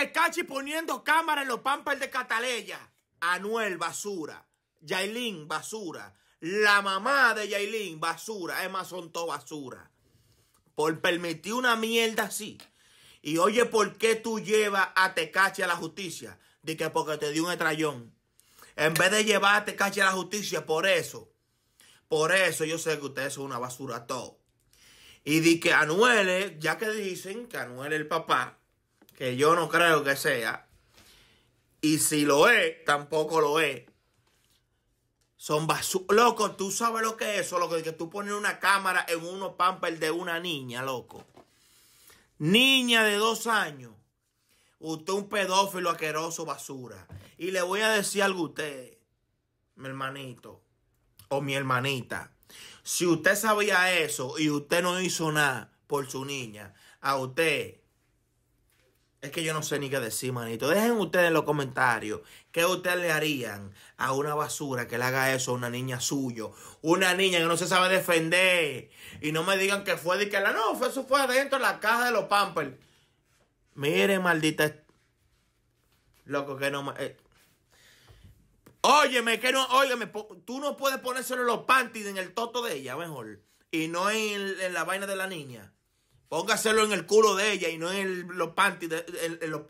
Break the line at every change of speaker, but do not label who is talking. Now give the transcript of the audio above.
Tecachi poniendo cámara en los pampers de Cataleya. Anuel, basura. Yailin, basura. La mamá de Yailin, basura. Es más, son todo basura. Por permitir una mierda así. Y oye, ¿por qué tú llevas a Tecachi a la justicia? De que porque te dio un estrellón. En vez de llevar a Tecachi a la justicia, por eso. Por eso yo sé que ustedes son una basura todo. Y di que Anuel, ya que dicen que Anuel es el papá, que yo no creo que sea, y si lo es, tampoco lo es. Son basura. Loco, tú sabes lo que es eso, loco, que tú pones una cámara en unos pampers de una niña, loco. Niña de dos años. Usted un pedófilo asqueroso basura. Y le voy a decir algo a usted, mi hermanito, o mi hermanita. Si usted sabía eso y usted no hizo nada por su niña, a usted es que yo no sé ni qué decir, manito. Dejen ustedes en los comentarios qué ustedes le harían a una basura que le haga eso a una niña suyo. Una niña que no se sabe defender. Y no me digan que fue de que la no, eso fue adentro de la caja de los pampers. Miren, maldita. Loco, que no me. Eh. Óyeme, que no, óyeme, tú no puedes ponérselo los panties en el toto de ella, mejor. Y no en la vaina de la niña. Póngaselo en el culo de ella y no en los panties, de, en, los